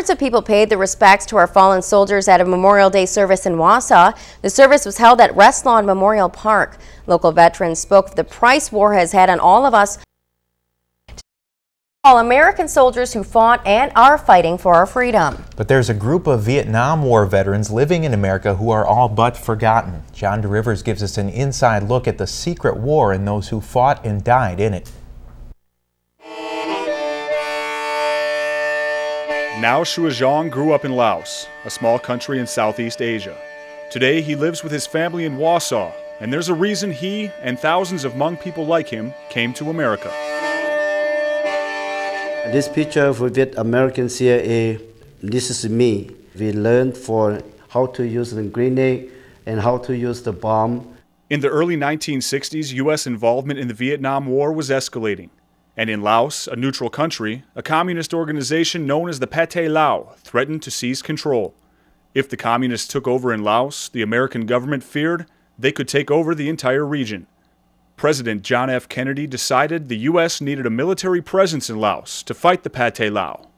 Hundreds of people paid their respects to our fallen soldiers at a Memorial Day service in Wausau. The service was held at Restlawn Memorial Park. Local veterans spoke of the price war has had on all of us. All American soldiers who fought and are fighting for our freedom. But there's a group of Vietnam War veterans living in America who are all but forgotten. John DeRivers gives us an inside look at the secret war and those who fought and died in it. Nao Shoua Xiong grew up in Laos, a small country in Southeast Asia. Today he lives with his family in Wausau, and there's a reason he and thousands of Hmong people like him came to America. This picture with American CIA, this is me. We learned for how to use the grenade and how to use the bomb. In the early 1960s, U.S. involvement in the Vietnam War was escalating. And in Laos, a neutral country, a communist organization known as the Pathet Lao threatened to seize control. If the communists took over in Laos, the American government feared they could take over the entire region. President John F. Kennedy decided the U.S. needed a military presence in Laos to fight the Pathet Lao.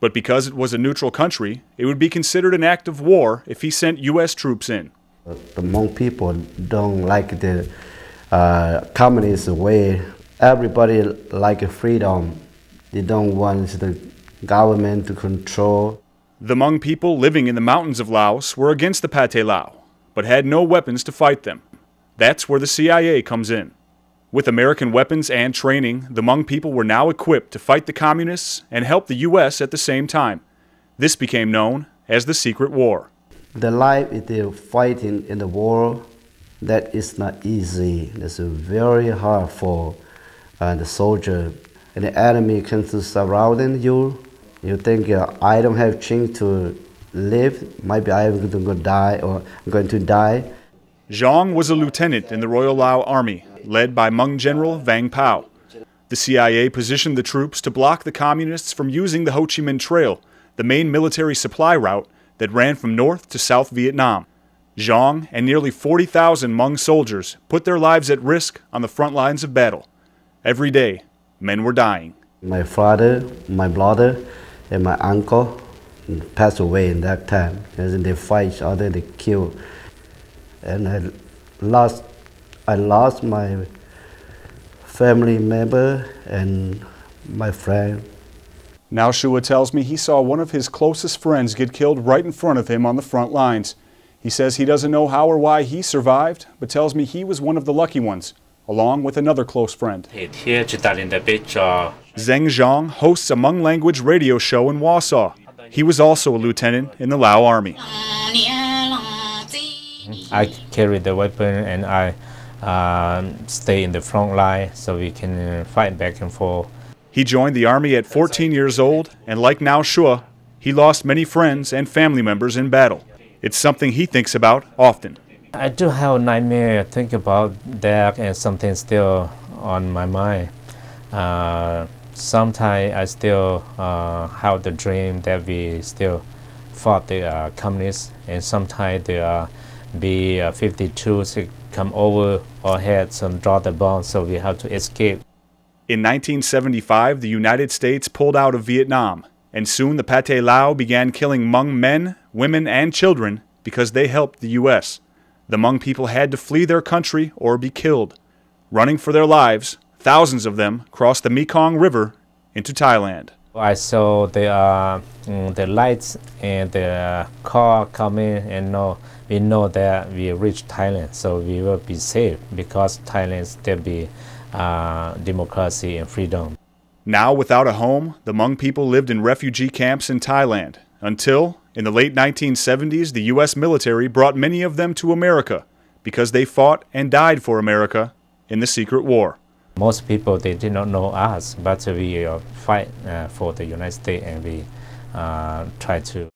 But because it was a neutral country, it would be considered an act of war if he sent U.S. troops in. The Hmong people don't like the uh, communist way everybody like freedom. They don't want the government to control. The Hmong people living in the mountains of Laos were against the Pathet Lao, but had no weapons to fight them. That's where the CIA comes in. With American weapons and training, the Hmong people were now equipped to fight the communists and help the U.S. at the same time. This became known as the Secret War. The life is the fighting in the war that is not easy. It's very hard for and the soldier and the enemy comes to surrounding you, you think I don't have chance to live, maybe I'm going to die or I'm going to die. Xiong was a lieutenant in the Royal Lao Army, led by Hmong General Vang Pao. The CIA positioned the troops to block the communists from using the Ho Chi Minh Trail, the main military supply route that ran from North to South Vietnam. Xiong and nearly 40,000 Hmong soldiers put their lives at risk on the front lines of battle. Every day, men were dying. My father, my brother, and my uncle passed away in that time. And they fight each other, they kill. And I lost, I lost my family member and my friend. Nao Shoua tells me he saw one of his closest friends get killed right in front of him on the front lines. He says he doesn't know how or why he survived, but tells me he was one of the lucky ones along with another close friend. Zheng Zhang hosts a Hmong language radio show in Wausau. He was also a lieutenant in the Lao Army. I carry the weapon and I uh, stay in the front line so we can uh, fight back and forth. He joined the Army at 14 years old, and like Nao Shoua, he lost many friends and family members in battle. It's something he thinks about often. I do have a nightmare. Think about that, and something still on my mind. Uh, sometimes I still uh, have the dream that we still fought the uh, communists, and sometimes the uh, B-52 come over our heads and drop the bomb, so we have to escape. In 1975, the United States pulled out of Vietnam, and soon the Pathet Lao began killing Hmong men, women, and children because they helped the U.S the Hmong people had to flee their country or be killed. Running for their lives, thousands of them crossed the Mekong River into Thailand. I saw the, uh, mm, the lights and the car coming and know, we know that we reached Thailand, so we will be safe because Thailand still be uh, democracy and freedom. Now without a home, the Hmong people lived in refugee camps in Thailand until, in the late 1970s, the U.S. military brought many of them to America because they fought and died for America in the secret war. Most people, they did not know us, but we uh, fight uh, for the United States and we uh, try to